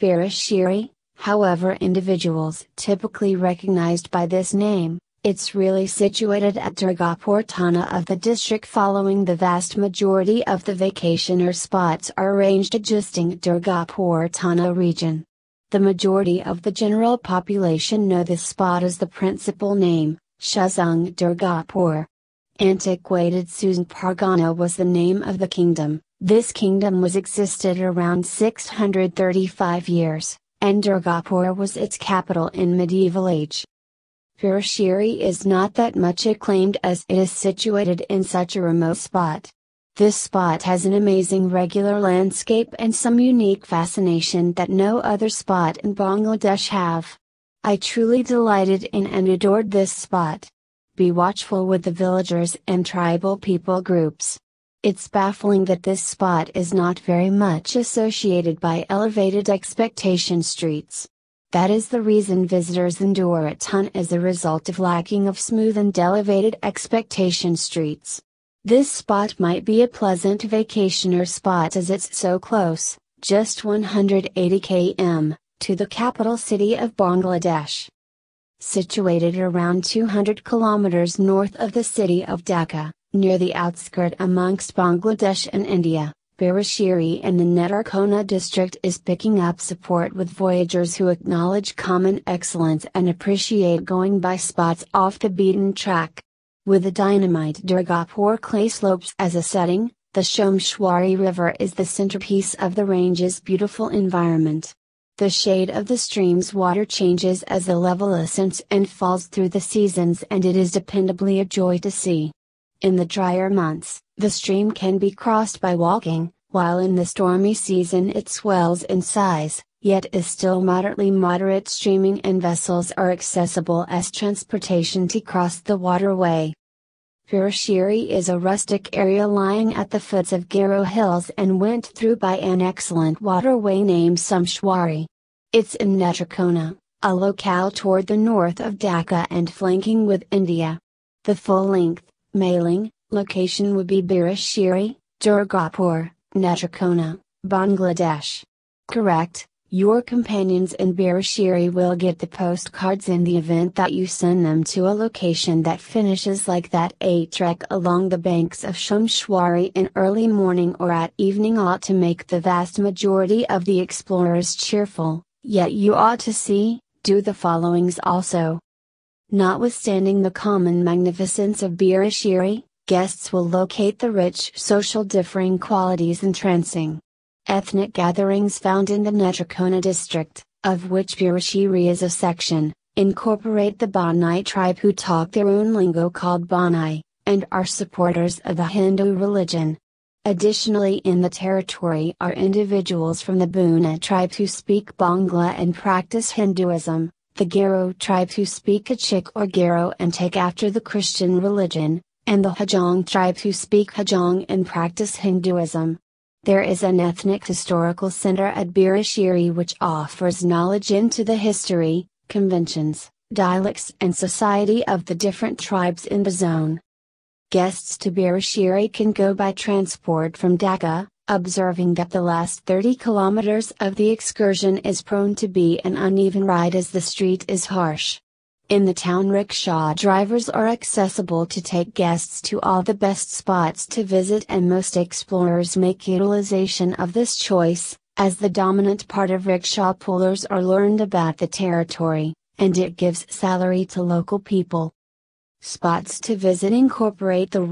Birishiri, however individuals typically recognized by this name, it's really situated at Durgapur Thana of the district following the vast majority of the vacationer spots are arranged adjusting Durgapur Thana region. The majority of the general population know this spot as the principal name, Shushong Durgapur. Antiquated Susang Pargana was the name of the kingdom. This kingdom was existed around 635 years, and Durgapur was its capital in medieval age. Birishiri is not that much acclaimed as it is situated in such a remote spot. This spot has an amazing regular landscape and some unique fascination that no other spot in Bangladesh have. I truly delighted in and adored this spot. Be watchful with the villagers and tribal people groups. It's baffling that this spot is not very much associated by elevated expectation streets. That is the reason visitors endure a ton as a result of lacking of smooth and elevated expectation streets. This spot might be a pleasant vacationer spot as it's so close, just 180 km, to the capital city of Bangladesh. Situated around 200 kilometers north of the city of Dhaka, near the outskirt amongst Bangladesh and India, Birishiri and the Netrokona district is picking up support with voyagers who acknowledge common excellence and appreciate going by spots off the beaten track. With the dynamite Durgapur clay slopes as a setting, the Shomeshwari River is the centerpiece of the range's beautiful environment. The shade of the stream's water changes as the level ascends and falls through the seasons and it is dependably a joy to see. In the drier months, the stream can be crossed by walking, while in the stormy season it swells in size, yet is still moderately moderate streaming and vessels are accessible as transportation to cross the waterway. Birishiri is a rustic area lying at the foots of Garo Hills and went through by an excellent waterway named Someshwari. It's in Netrokona, a locale toward the north of Dhaka and flanking with India. The full length, Mailing, location would be Birishiri, Durgapur, Netrokona, Bangladesh. Correct, your companions in Birishiri will get the postcards in the event that you send them to a location that finishes like that a trek along the banks of Someshwari in early morning or at evening ought to make the vast majority of the explorers cheerful, yet you ought to see, do the followings also. Notwithstanding the common magnificence of Birishiri, guests will locate the rich social differing qualities entrancing. Ethnic gatherings found in the Netrokona district, of which Birishiri is a section, incorporate the Bonai tribe who talk their own lingo called Bonai, and are supporters of the Hindu religion. Additionally in the territory are individuals from the Buna tribe who speak Bangla and practice Hinduism, the Garo tribe who speak Achik or Garo and take after the Christian religion, and the Hajong tribe who speak Hajong and practice Hinduism. There is an ethnic historical center at Birishiri which offers knowledge into the history, conventions, dialects and society of the different tribes in the zone. Guests to Birishiri can go by transport from Dhaka, observing that the last 30 kilometers of the excursion is prone to be an uneven ride as the street is harsh. In the town rickshaw drivers are accessible to take guests to all the best spots to visit and most explorers make utilization of this choice, as the dominant part of rickshaw pullers are learned about the territory, and it gives salary to local people. Spots to visit incorporate the